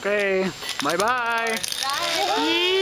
Okay. Bye-bye. Bye.